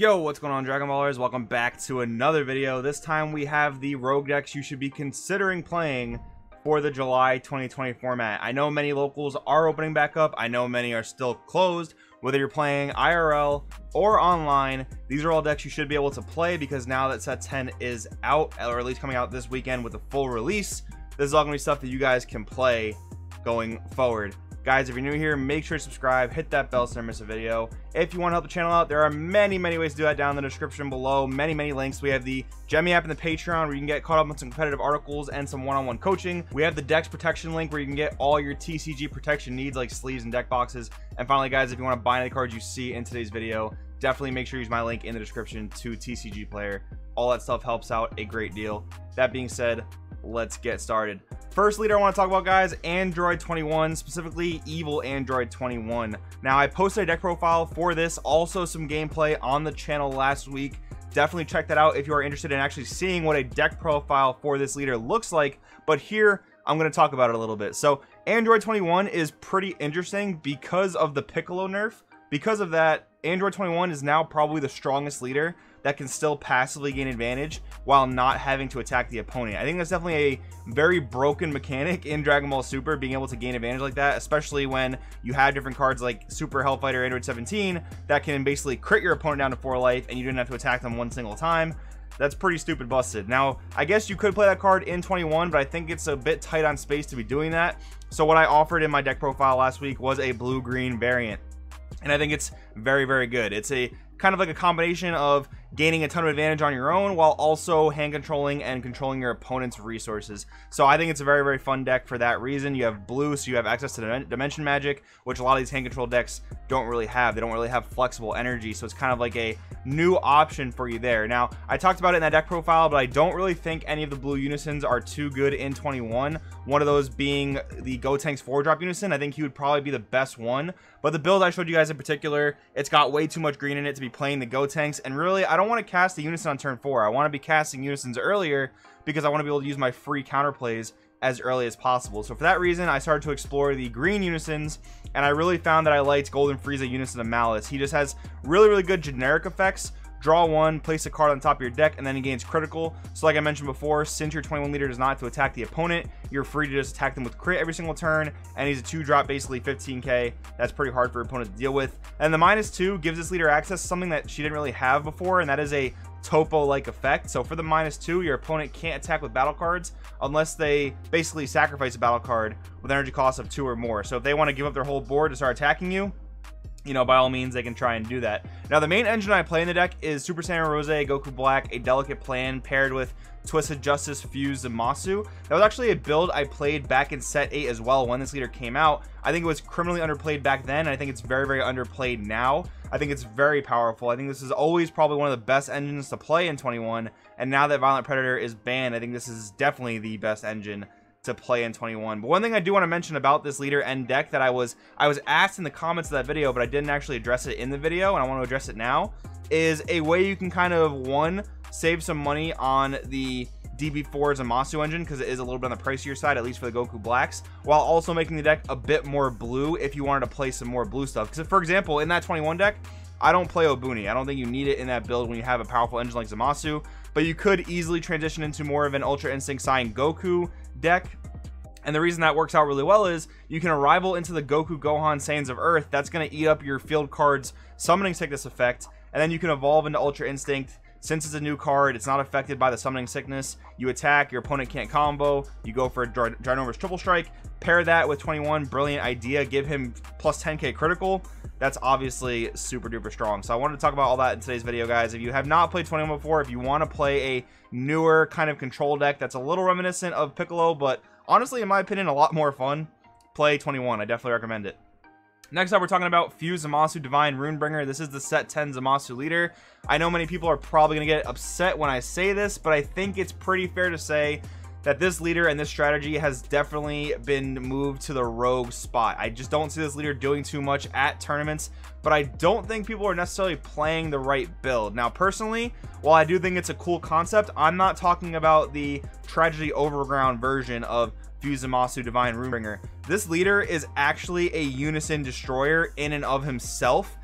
Yo, what's going on Dragon Ballers? Welcome back to another video. This time we have the rogue decks you should be considering playing for the July 2020 format. I know many locals are opening back up. I know many are still closed. Whether you're playing IRL or online, these are all decks you should be able to play because now that set 10 is out, or at least coming out this weekend with a full release, this is all going to be stuff that you guys can play going forward. Guys, if you're new here, make sure to subscribe, hit that bell so you don't miss a video. If you want to help the channel out, there are many, many ways to do that down in the description below. Many, many links. We have the Jemi app and the Patreon where you can get caught up on some competitive articles and some one-on-one -on -one coaching. We have the Dex protection link where you can get all your TCG protection needs like sleeves and deck boxes. And finally, guys, if you want to buy any cards you see in today's video, definitely make sure you use my link in the description to TCG Player. All that stuff helps out a great deal. That being said, let's get started. First leader I want to talk about, guys, Android 21, specifically Evil Android 21. Now, I posted a deck profile for this, also some gameplay on the channel last week. Definitely check that out if you are interested in actually seeing what a deck profile for this leader looks like. But here, I'm going to talk about it a little bit. So, Android 21 is pretty interesting because of the Piccolo nerf. Because of that, Android 21 is now probably the strongest leader that can still passively gain advantage while not having to attack the opponent. I think that's definitely a very broken mechanic in Dragon Ball Super, being able to gain advantage like that, especially when you have different cards like Super Hellfighter Android 17 that can basically crit your opponent down to 4 life and you didn't have to attack them one single time. That's pretty stupid busted. Now, I guess you could play that card in 21, but I think it's a bit tight on space to be doing that. So what I offered in my deck profile last week was a blue-green variant. And I think it's very, very good. It's a kind of like a combination of gaining a ton of advantage on your own while also hand controlling and controlling your opponent's resources. So I think it's a very, very fun deck for that reason. You have blue, so you have access to dimension magic, which a lot of these hand control decks don't really have. They don't really have flexible energy, so it's kind of like a new option for you there. Now, I talked about it in that deck profile, but I don't really think any of the blue unisons are too good in 21. One of those being the Gotenks 4-drop unison. I think he would probably be the best one. But the build I showed you guys in particular, it's got way too much green in it to be playing the Gotenks. And really, I don't want to cast the unison on turn 4. I want to be casting unisons earlier because I want to be able to use my free counterplays as early as possible. So for that reason, I started to explore the green unisons, and I really found that I liked Golden Frieza Unison of Malice. He just has really, really good generic effects. Draw one, place a card on top of your deck, and then he gains critical. So like I mentioned before, since your 21 leader does not have to attack the opponent, you're free to just attack them with crit every single turn, and he's a two drop, basically 15k. That's pretty hard for your opponent to deal with. And the minus two gives this leader access to something that she didn't really have before, and that is a topo-like effect. So for the minus two, your opponent can't attack with battle cards unless they basically sacrifice a battle card with energy cost of two or more. So if they want to give up their whole board to start attacking you, you know, by all means, they can try and do that. Now, the main engine I play in the deck is Super Saiyan Rose, Goku Black, a Delicate Plan paired with Twisted Justice Fuse Zamasu. That was actually a build I played back in set 8 as well when this leader came out. I think it was criminally underplayed back then. I think it's very, very underplayed now. I think it's very powerful. I think this is always probably one of the best engines to play in 21. And now that Violent Predator is banned, I think this is definitely the best engine to play in 21. But one thing I do want to mention about this leader and deck that I was I was asked in the comments of that video, but I didn't actually address it in the video, and I want to address it now, is a way you can kind of one save some money on the DB4 Zamasu engine because it is a little bit on the pricier side, at least for the Goku Blacks, while also making the deck a bit more blue if you wanted to play some more blue stuff. Because, for example, in that 21 deck, I don't play Obuni. I don't think you need it in that build when you have a powerful engine like Zamasu, but you could easily transition into more of an Ultra Instinct Sign Goku deck and the reason that works out really well is you can arrival into the Goku Gohan Saiyans of Earth. That's going to eat up your field card's summoning sickness effect. And then you can evolve into Ultra Instinct. Since it's a new card, it's not affected by the summoning sickness. You attack, your opponent can't combo. You go for a Ginormous Triple Strike. Pair that with 21. Brilliant idea. Give him plus 10k critical. That's obviously super duper strong. So I wanted to talk about all that in today's video, guys. If you have not played 21 before, if you want to play a newer kind of control deck that's a little reminiscent of Piccolo, but honestly, in my opinion, a lot more fun. Play 21. I definitely recommend it. Next up, we're talking about Fuse Zamasu Divine Runebringer. This is the set 10 Zamasu leader. I know many people are probably going to get upset when I say this, but I think it's pretty fair to say that this leader and this strategy has definitely been moved to the rogue spot. I just don't see this leader doing too much at tournaments, but I don't think people are necessarily playing the right build. Now, personally, while I do think it's a cool concept, I'm not talking about the Tragedy Overground version of Fuse Zamasu Divine Runebringer. This leader is actually a Unison Destroyer in and of himself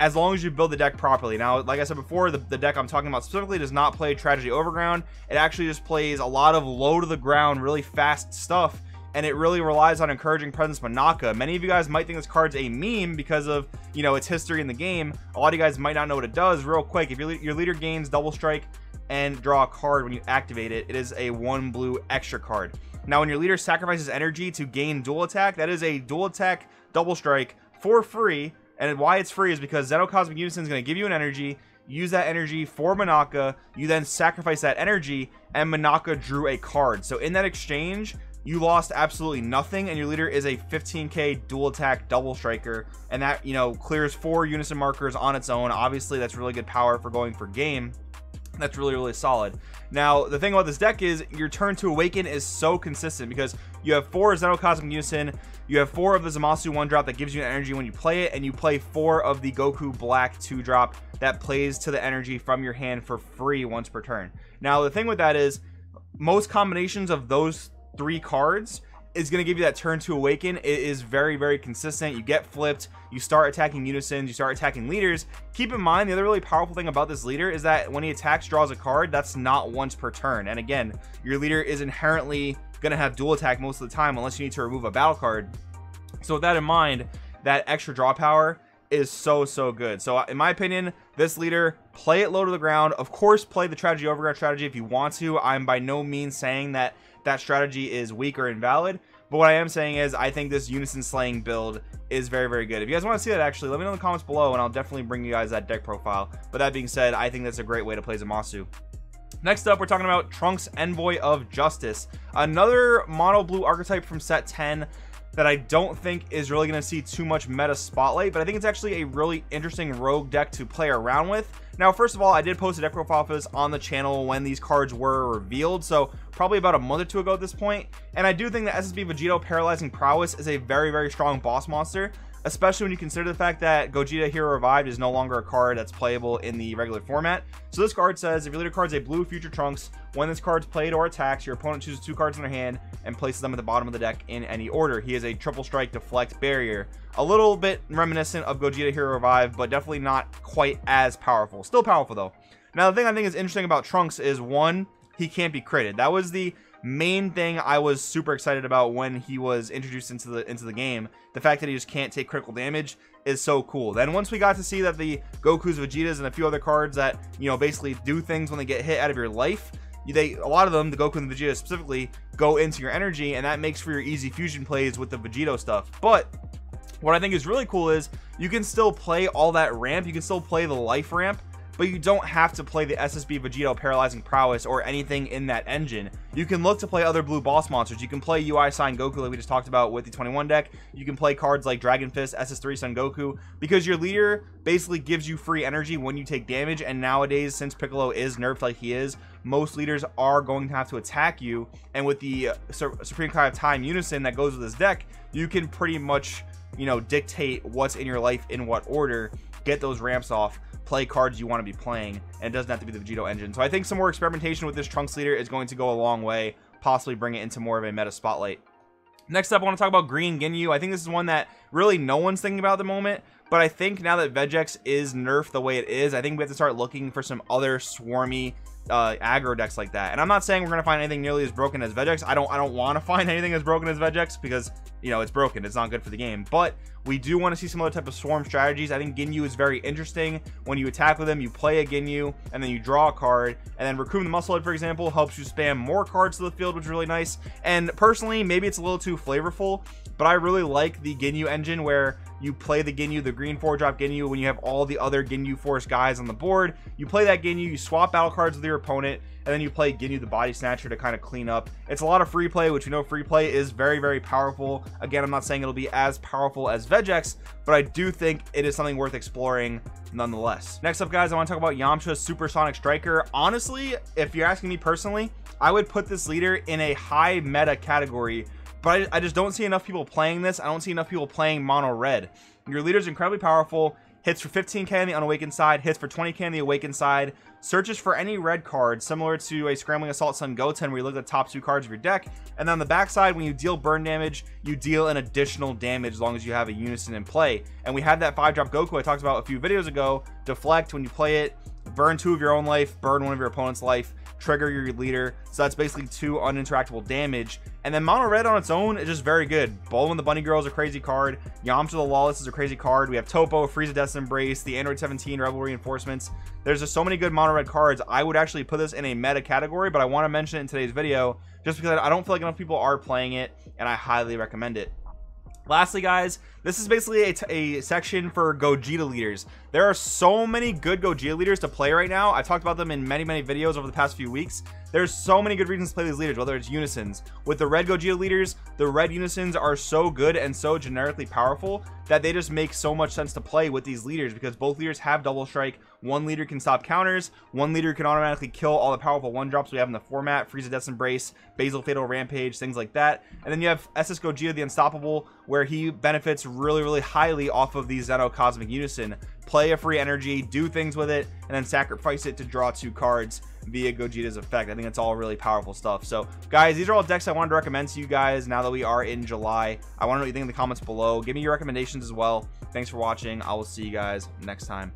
as long as you build the deck properly. Now, like I said before, the, the deck I'm talking about specifically does not play Tragedy Overground. It actually just plays a lot of low to the ground, really fast stuff, and it really relies on encouraging presence Monaka. Many of you guys might think this card's a meme because of, you know, its history in the game. A lot of you guys might not know what it does. Real quick, if your, your leader gains double strike and draw a card when you activate it, it is a one blue extra card. Now, when your leader sacrifices energy to gain dual attack, that is a dual attack double strike for free and why it's free is because Xenocosmic Unison is going to give you an energy, use that energy for Monaka, you then sacrifice that energy, and Monaka drew a card. So in that exchange, you lost absolutely nothing, and your leader is a 15k dual attack double striker, and that, you know, clears four unison markers on its own. Obviously, that's really good power for going for game. That's really, really solid. Now, the thing about this deck is your turn to awaken is so consistent because you have four Xenocosmic Unison, you have four of the Zamasu one drop that gives you energy when you play it, and you play four of the Goku Black two drop that plays to the energy from your hand for free once per turn. Now, the thing with that is most combinations of those three cards is going to give you that turn to awaken. It is very very consistent. You get flipped. You start attacking unisons you start attacking leaders. Keep in mind the other really powerful thing about this leader is that when he attacks draws a card that's not once per turn. And again your leader is inherently going to have dual attack most of the time unless you need to remove a battle card. So with that in mind that extra draw power is so so good. So uh, in my opinion this leader play it low to the ground. Of course play the tragedy overground strategy if you want to. I'm by no means saying that that strategy is weak or invalid. But what I am saying is I think this unison slaying build is very, very good. If you guys want to see that, actually, let me know in the comments below, and I'll definitely bring you guys that deck profile. But that being said, I think that's a great way to play Zamasu. Next up, we're talking about Trunks Envoy of Justice. Another mono blue archetype from set 10 that I don't think is really going to see too much meta spotlight, but I think it's actually a really interesting rogue deck to play around with. Now, first of all, I did post a deck profile for this on the channel when these cards were revealed, so probably about a month or two ago at this point. And I do think that SSB Vegito Paralyzing Prowess is a very, very strong boss monster especially when you consider the fact that Gogeta Hero Revived is no longer a card that's playable in the regular format. So this card says, if your leader card is a blue future Trunks, when this card is played or attacks, your opponent chooses two cards in their hand and places them at the bottom of the deck in any order. He is a triple strike deflect barrier. A little bit reminiscent of Gogeta Hero Revive, but definitely not quite as powerful. Still powerful though. Now the thing I think is interesting about Trunks is one, he can't be critted. That was the main thing I was super excited about when he was introduced into the into the game. The fact that he just can't take critical damage is so cool. Then once we got to see that the Goku's, Vegetas, and a few other cards that you know basically do things when they get hit out of your life, they a lot of them, the Goku and the Vegeta specifically, go into your energy, and that makes for your easy fusion plays with the Vegito stuff. But what I think is really cool is you can still play all that ramp. You can still play the life ramp but you don't have to play the SSB Vegito Paralyzing Prowess or anything in that engine. You can look to play other blue boss monsters. You can play UI Sign Goku like we just talked about with the 21 deck. You can play cards like Dragon Fist, SS3 Son Goku, because your leader basically gives you free energy when you take damage, and nowadays, since Piccolo is nerfed like he is, most leaders are going to have to attack you, and with the uh, Supreme Kai of Time Unison that goes with this deck, you can pretty much, you know, dictate what's in your life in what order, get those ramps off, play cards you want to be playing and it doesn't have to be the Vegito engine. So I think some more experimentation with this Trunks leader is going to go a long way, possibly bring it into more of a meta spotlight. Next up, I want to talk about Green Ginyu. I think this is one that really no one's thinking about at the moment, but I think now that Vegeks is nerfed the way it is, I think we have to start looking for some other swarmy uh, aggro decks like that. And I'm not saying we're gonna find anything nearly as broken as Vegeks. I don't I don't want to find anything as broken as Vegeks because you know it's broken. It's not good for the game. But we do want to see some other type of swarm strategies. I think Ginyu is very interesting. When you attack with him, you play a Ginyu and then you draw a card. And then Recoome the Musclehead, for example, helps you spam more cards to the field, which is really nice. And personally, maybe it's a little too flavorful, but I really like the Ginyu engine where you play the Ginyu, the green 4-drop Ginyu, when you have all the other Ginyu Force guys on the board. You play that Ginyu, you swap battle cards with your opponent, and then you play Ginyu the Body Snatcher to kind of clean up. It's a lot of free play, which we know free play is very, very powerful. Again, I'm not saying it'll be as powerful as Vegeks, but I do think it is something worth exploring nonetheless. Next up, guys, I want to talk about Yamcha's Supersonic Striker. Honestly, if you're asking me personally, I would put this leader in a high meta category but I, I just don't see enough people playing this. I don't see enough people playing mono red. Your leader is incredibly powerful. hits for 15k on the unawakened side, hits for 20k on the awakened side, searches for any red card similar to a Scrambling Assault Son Goten where you look at the top two cards of your deck, and then on the backside, when you deal burn damage, you deal an additional damage as long as you have a Unison in play. And we had that 5-drop Goku I talked about a few videos ago, deflect when you play it, burn two of your own life, burn one of your opponent's life, trigger your leader. So that's basically two uninteractable damage. And then Mono Red on its own is just very good. Bulma the Bunny Girl is a crazy card. Yamcha the Lawless is a crazy card. We have Topo, Frieza Death's Embrace, the Android 17 Rebel Reinforcements. There's just so many good Mono Red cards. I would actually put this in a meta category, but I want to mention it in today's video just because I don't feel like enough people are playing it, and I highly recommend it. Lastly, guys, this is basically a, a section for Gogeta leaders. There are so many good Gogeta leaders to play right now. I've talked about them in many, many videos over the past few weeks. There's so many good reasons to play these leaders, whether it's unisons. With the red Gogeta leaders, the red unisons are so good and so generically powerful that they just make so much sense to play with these leaders because both leaders have double strike. One leader can stop counters, one leader can automatically kill all the powerful one drops we have in the format, Frieza Death's Embrace, Basil Fatal Rampage, things like that. And then you have SS Gogeta the Unstoppable, where he benefits really, really highly off of the Zeno Cosmic Unison. Play a free energy, do things with it, and then sacrifice it to draw two cards via Gogeta's effect. I think it's all really powerful stuff. So, guys, these are all decks I wanted to recommend to you guys now that we are in July. I want to know what you think in the comments below. Give me your recommendations as well. Thanks for watching. I will see you guys next time.